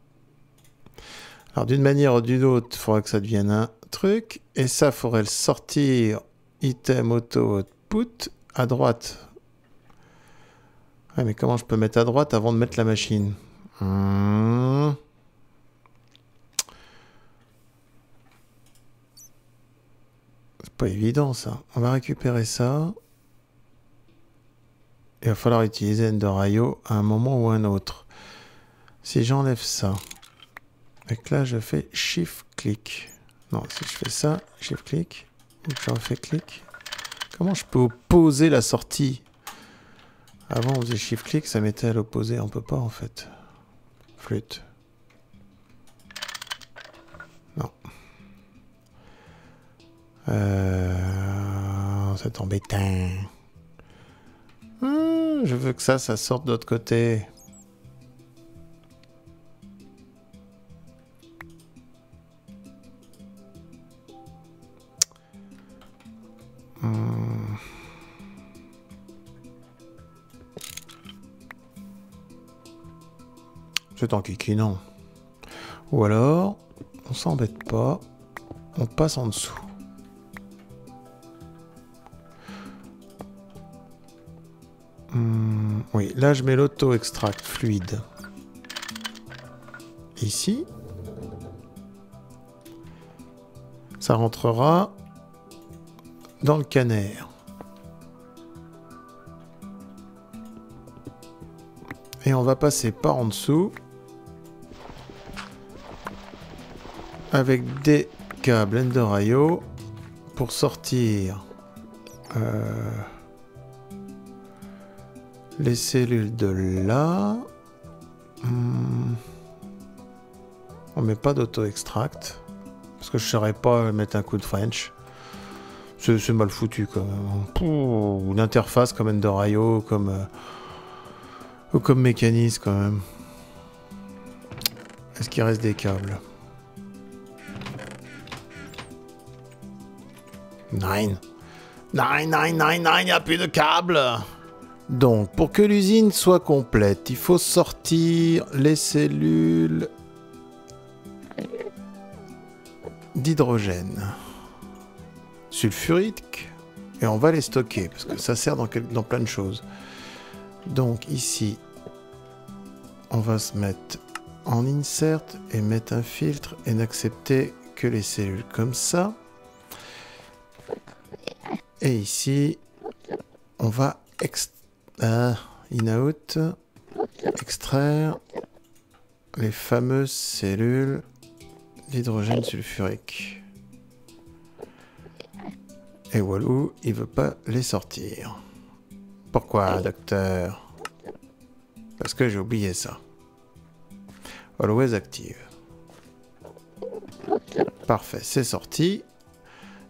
A: Alors d'une manière ou d'une autre, il faudra que ça devienne un truc. Et ça, il faudrait le sortir item auto output à droite. Ouais, mais comment je peux mettre à droite avant de mettre la machine? Hmm. Pas évident ça. On va récupérer ça. Il va falloir utiliser Endorayo à un moment ou un autre. Si j'enlève ça, et que là je fais Shift-clic. Non, si je fais ça, Shift-clic, ou je clic, comment je peux opposer la sortie? Avant on faisait Shift-clic, ça mettait à l'opposé, on peut pas en fait. Flûte. Euh, c'est embêtant. Hmm, je veux que ça, ça sorte de l'autre côté. Hmm. C'est en non. Ou alors, on s'embête pas, on passe en dessous. Hmm, oui, là je mets l'auto-extract fluide. Ici. Ça rentrera dans le canner. Et on va passer par en dessous avec des câbles Ender pour sortir euh, les cellules de là. Hmm. On met pas d'auto-extract. Parce que je saurais pas mettre un coup de French. C'est mal foutu quand même. Ou une interface comme Ender.io, comme. Euh, ou comme mécanisme quand même. Est-ce qu'il reste des câbles? Nine. Nine, nine, nine, nine, n'y a plus de câbles donc, pour que l'usine soit complète, il faut sortir les cellules d'hydrogène sulfurique et on va les stocker parce que ça sert dans, plein de choses. Donc ici, on va se mettre en insert et mettre un filtre et n'accepter que les cellules comme ça. Et ici, on va extraire ah, in-out. Extraire les fameuses cellules d'hydrogène sulfurique. Et Walou, il veut pas les sortir. Pourquoi, docteur? Parce que j'ai oublié ça. Always active. Parfait, c'est sorti.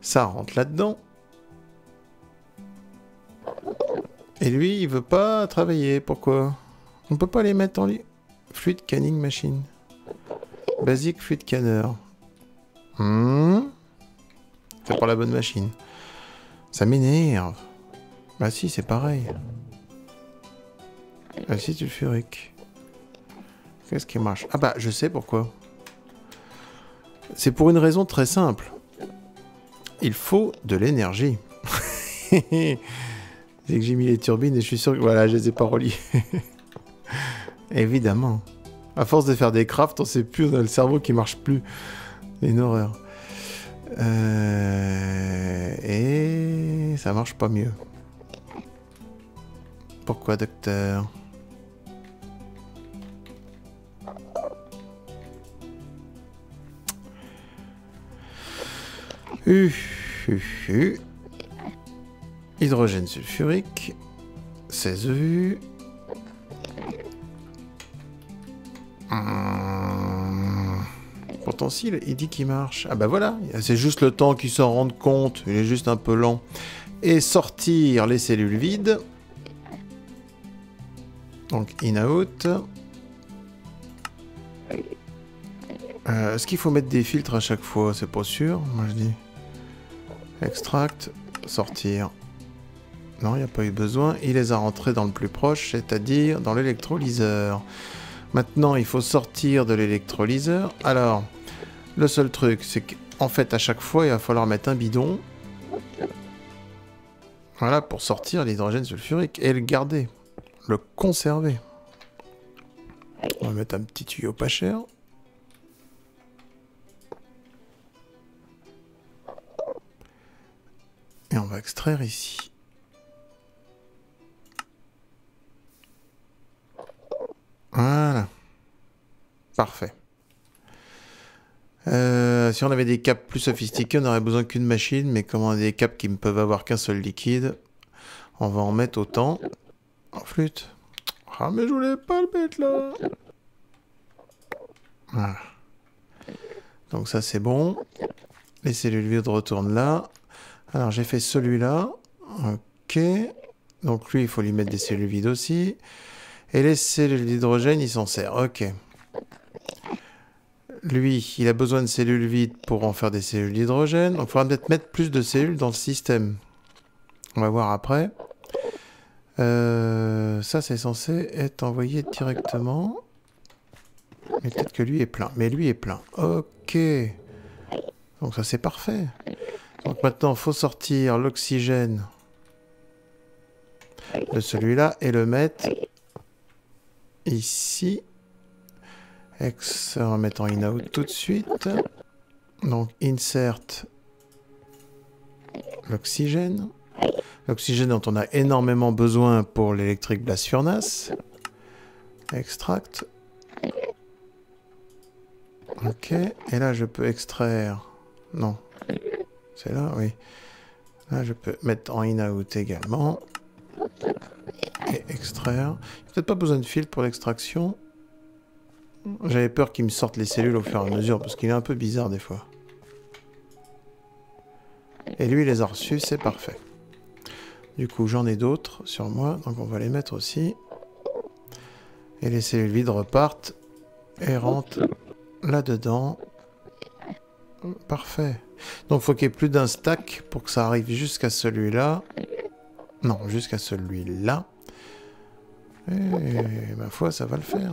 A: Ça rentre là-dedans. Et lui, il veut pas travailler. Pourquoi? On peut pas les mettre en lit. Fluid canning machine. Basic fluid canner. Hmm? C'est pas la bonne machine. Ça m'énerve. Bah si, c'est pareil. Acide sulfurique. Qu'est-ce qui marche? Ah bah, je sais pourquoi. C'est pour une raison très simple. Il faut de l'énergie. C'est que j'ai mis les turbines et je suis sûr que voilà, je les ai pas reliées. Évidemment. À force de faire des crafts, on sait plus, on a le cerveau qui marche plus. C'est une horreur. Euh... Et ça marche pas mieux. Pourquoi, docteur? Hydrogène sulfurique. 16 U. Hum. Pourtant, il dit qu'il marche. Ah bah voilà, c'est juste le temps qu'il s'en rende compte. Il est juste un peu lent. Et sortir les cellules vides. Donc in-out. Euh, Est-ce qu'il faut mettre des filtres à chaque fois? C'est pas sûr, moi je dis. Extract, sortir. Non, il n'y a pas eu besoin. Il les a rentrés dans le plus proche, c'est-à-dire dans l'électrolyseur. Maintenant, il faut sortir de l'électrolyseur. Alors, le seul truc, c'est qu'en fait, à chaque fois, il va falloir mettre un bidon. Voilà, pour sortir l'hydrogène sulfurique et le garder. Le conserver. On va mettre un petit tuyau pas cher. Et on va extraire ici. Voilà. Parfait. Euh, si on avait des caps plus sophistiqués, on n'aurait besoin qu'une machine, mais comme on a des caps qui ne peuvent avoir qu'un seul liquide, on va en mettre autant. En flûte. Ah, mais je voulais pas le mettre là. Voilà. Donc ça c'est bon. Les cellules vides retournent là. Alors j'ai fait celui-là. Ok. Donc lui, il faut lui mettre des cellules vides aussi. Et les cellules d'hydrogène, il s'en sert. Ok. Lui, il a besoin de cellules vides pour en faire des cellules d'hydrogène. Donc il faudra peut-être mettre plus de cellules dans le système. On va voir après. Euh, ça, c'est censé être envoyé directement. Mais peut-être que lui est plein. Mais lui est plein. Ok. Donc ça, c'est parfait. Donc maintenant, il faut sortir l'oxygène de celui-là et le mettre ici. Ex en mettant in out tout de suite. Donc insert l'oxygène. L'oxygène dont on a énormément besoin pour l'électrique blast furnace. Extract. Ok. Et là, je peux extraire... Non. C'est là, oui. Là, je peux mettre en in-out également. Et extraire. Peut-être pas besoin de filtre pour l'extraction. J'avais peur qu'il me sorte les cellules au fur et à mesure, parce qu'il est un peu bizarre des fois. Et lui, il les a reçus, c'est parfait. Du coup, j'en ai d'autres sur moi, donc on va les mettre aussi. Et les cellules vides repartent et rentrent là-dedans. Parfait. Donc, faut qu'il y ait plus d'un stack pour que ça arrive jusqu'à celui-là. Non, jusqu'à celui-là. Et ma foi, ça va le faire.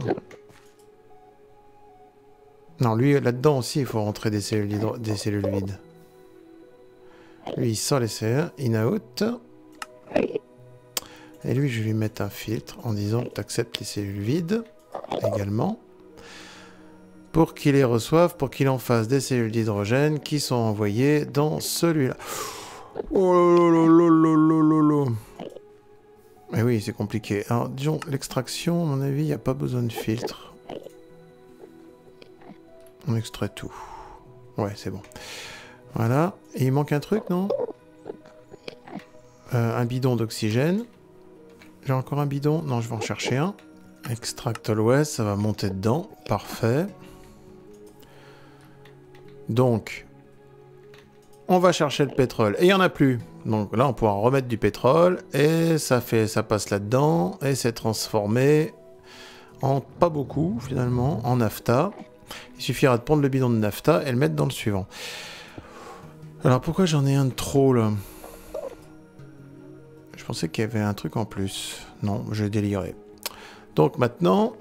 A: Non, lui, là-dedans aussi, il faut rentrer des cellules, des cellules vides. Lui, il sort les cellules, in-out. Et lui, je vais lui mettre un filtre en disant que tu acceptes les cellules vides également. Pour qu'il les reçoive, pour qu'il en fasse des cellules d'hydrogène qui sont envoyées dans celui-là. Oh Mais oui, c'est compliqué. Alors, disons, l'extraction, à mon avis, il n'y a pas besoin de filtre. On extrait tout. Ouais, c'est bon. Voilà. Et il manque un truc, non? Euh, Un bidon d'oxygène. J'ai encore un bidon? Non, je vais en chercher un. Extract all ça va monter dedans. Parfait. Donc, on va chercher le pétrole. Et il n'y en a plus. Donc là, on pourra remettre du pétrole. Et ça, fait, ça passe là-dedans. Et c'est transformé en pas beaucoup, finalement, en nafta. Il suffira de prendre le bidon de nafta et le mettre dans le suivant. Alors pourquoi j'en ai un de trop là? Je pensais qu'il y avait un truc en plus. Non, je délirais. Donc maintenant,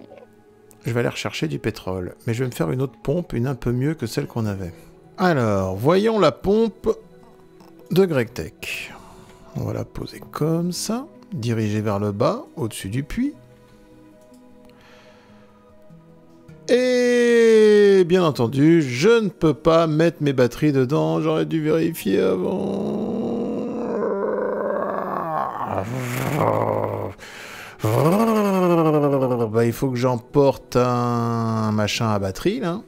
A: je vais aller rechercher du pétrole. Mais je vais me faire une autre pompe, une un peu mieux que celle qu'on avait. Alors, voyons la pompe de GregTech. On va la poser comme ça, dirigée vers le bas, au-dessus du puits. Et bien entendu, je ne peux pas mettre mes batteries dedans, j'aurais dû vérifier avant. Bah, il faut que j'emporte un machin à batterie là.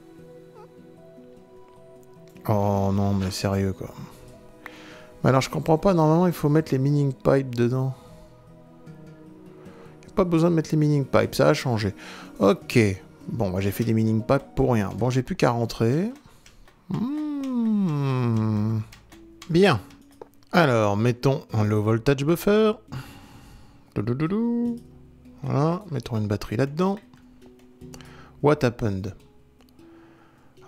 A: Oh non, mais sérieux quoi. Mais alors je comprends pas, normalement il faut mettre les mining pipes dedans. A pas besoin de mettre les mining pipes, ça a changé. Ok. Bon, moi j'ai fait des mining pipes pour rien. Bon, j'ai plus qu'à rentrer. Hmm. Bien. Alors, mettons un low voltage buffer. Doudoudou. Voilà, mettons une batterie là-dedans. What happened?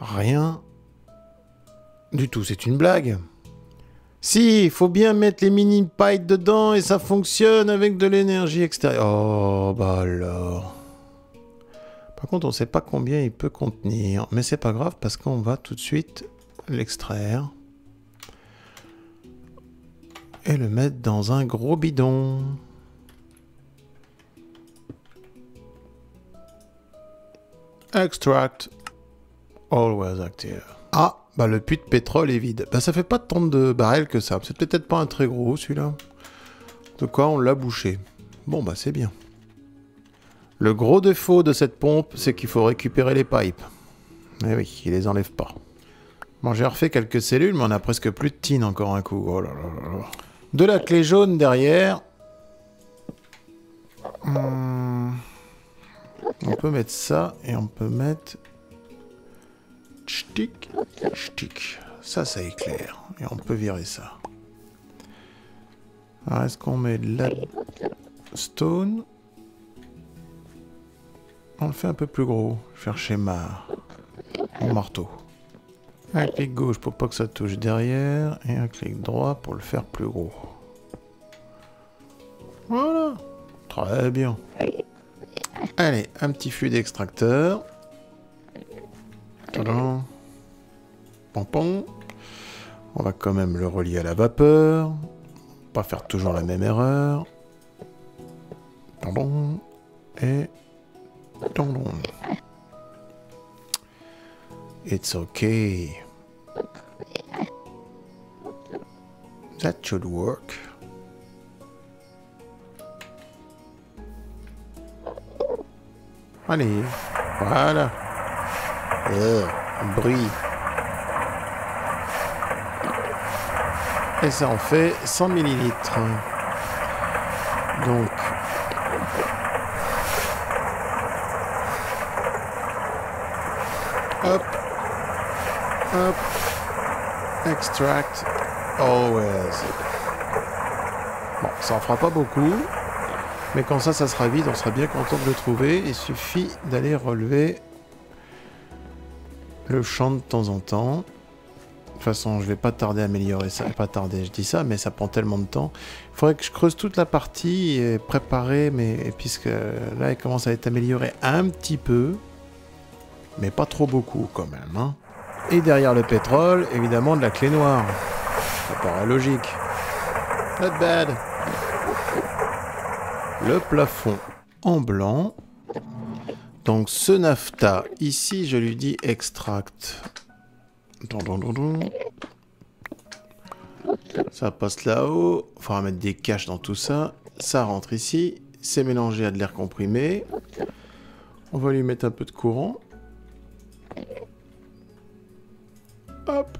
A: Rien du tout, c'est une blague. Si, il faut bien mettre les mini pipes dedans et ça fonctionne avec de l'énergie extérieure. Oh, bah alors. Par contre, on ne sait pas combien il peut contenir. Mais c'est pas grave parce qu'on va tout de suite l'extraire. Et le mettre dans un gros bidon. Extract. Always active. Ah, bah le puits de pétrole est vide. Bah ça fait pas tant de barrels que ça. C'est peut-être pas un très gros celui-là. De quoi on l'a bouché. Bon bah c'est bien. Le gros défaut de cette pompe, c'est qu'il faut récupérer les pipes. Eh oui, il les enlève pas. Bon, j'ai refait quelques cellules, mais on a presque plus de tin encore un coup. Oh De la clé jaune derrière. Hmm. On peut mettre ça et on peut mettre Ch'tic, ch'tic. Ça, ça éclaire. Et on peut virer ça. Alors, est-ce qu'on met de la stone? On le fait un peu plus gros. Chercher ma... mon marteau. Un clic gauche pour pas que ça touche derrière. Et un clic droit pour le faire plus gros. Voilà. Très bien. Allez, un petit flux d'extracteur. Pompon. On va quand même le relier à la vapeur. Pas faire toujours la même erreur. Tondon. Et... Tondon. It's okay. That should work. Allez, voilà. Bruit. Et ça en fait 100 millilitres. Donc. Hop. Hop. Extract. Always. Bon, ça en fera pas beaucoup. Mais quand ça, ça sera vide, on sera bien content de le trouver. Il suffit d'aller relever le champ de temps en temps. De toute façon, je vais pas tarder à améliorer ça. Pas tarder, je dis ça, mais ça prend tellement de temps. Il faudrait que je creuse toute la partie et préparer, mais puisque là, elle commence à être améliorée un petit peu. Mais pas trop beaucoup quand même. Hein. Et derrière le pétrole, évidemment, de la clé noire. Ça paraît logique. Not bad. Le plafond en blanc. Donc ce nafta, ici je lui dis extract. Ça passe là-haut. Il faudra mettre des caches dans tout ça. Ça rentre ici. C'est mélangé à de l'air comprimé. On va lui mettre un peu de courant. Hop.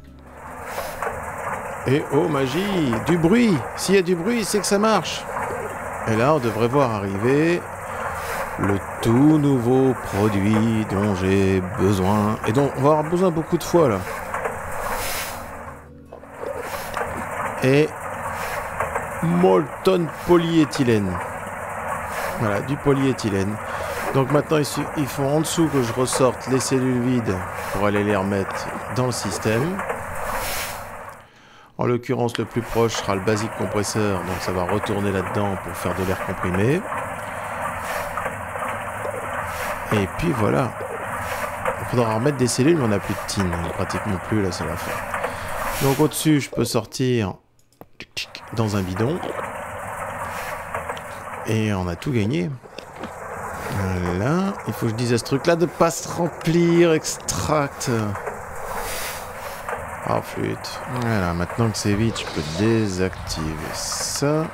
A: Et oh magie, du bruit. S'il y a du bruit, c'est que ça marche. Et là, on devrait voir arriver le tout nouveau produit dont j'ai besoin et dont on va avoir besoin beaucoup de fois là. Et Molten polyéthylène. Voilà, du polyéthylène. Donc maintenant, il faut en dessous que je ressorte les cellules vides pour aller les remettre dans le système. En l'occurrence, le plus proche sera le basique compresseur, donc ça va retourner là-dedans pour faire de l'air comprimé. Et puis voilà. Il faudra remettre des cellules, mais on n'a plus de tin. Pratiquement plus, là, c'est la fin. Donc au-dessus, je peux sortir dans un bidon. Et on a tout gagné. Voilà. Il faut que je dise à ce truc-là de pas se remplir. Extract. Oh flûte. Voilà, maintenant que c'est vide, je peux désactiver ça.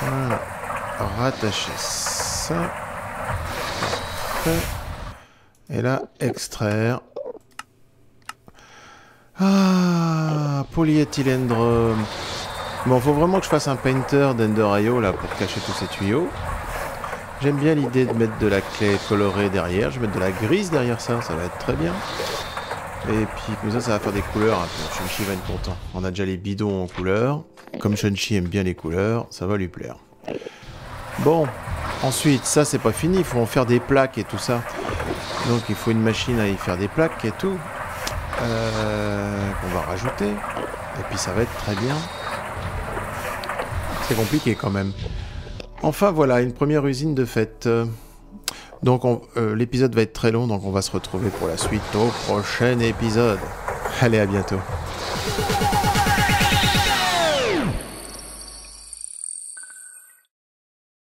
A: Voilà. Rattacher ça. Et là, extraire. Ah, polyéthylène. Bon, faut vraiment que je fasse un painter d'Ender.io là pour cacher tous ces tuyaux. J'aime bien l'idée de mettre de la clé colorée derrière. Je vais mettre de la grise derrière ça, ça va être très bien. Et puis comme ça, ça va faire des couleurs peu. Shunchi va être content. On a déjà les bidons en couleur. Comme Shunchi aime bien les couleurs, ça va lui plaire. Bon, ensuite, ça c'est pas fini, il faut en faire des plaques et tout ça. Donc il faut une machine à y faire des plaques et tout. Euh, qu'on va rajouter. Et puis ça va être très bien. C'est compliqué quand même. Enfin voilà, une première usine de fête. Donc euh, l'épisode va être très long, donc on va se retrouver pour la suite au prochain épisode. Allez, à bientôt.